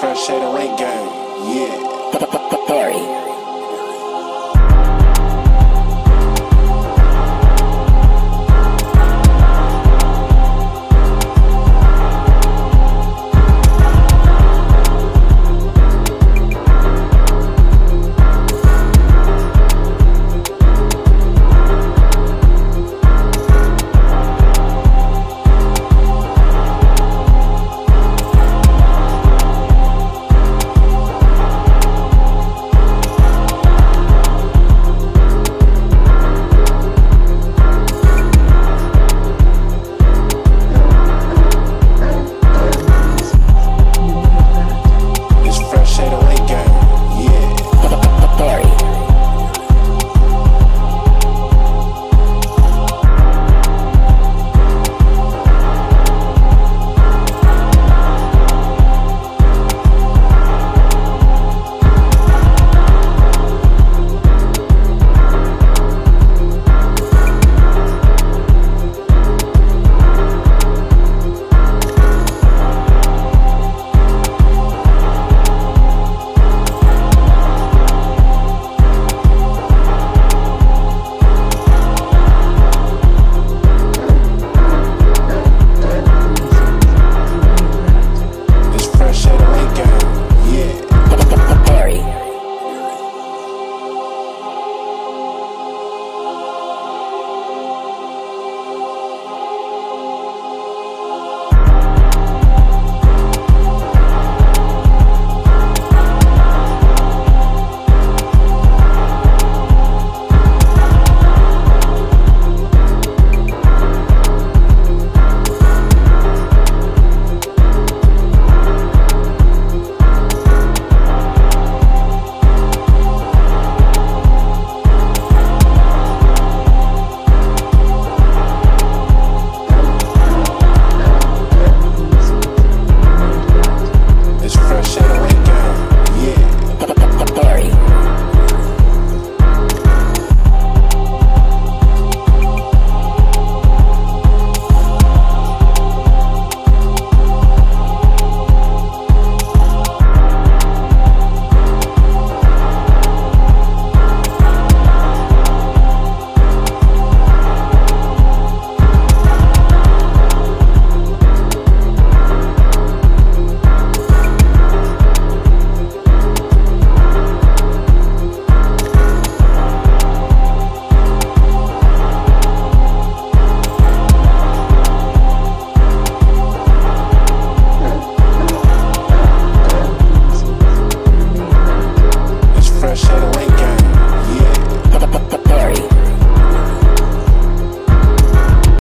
Fresh shade of weight gang. Yeah. Harry.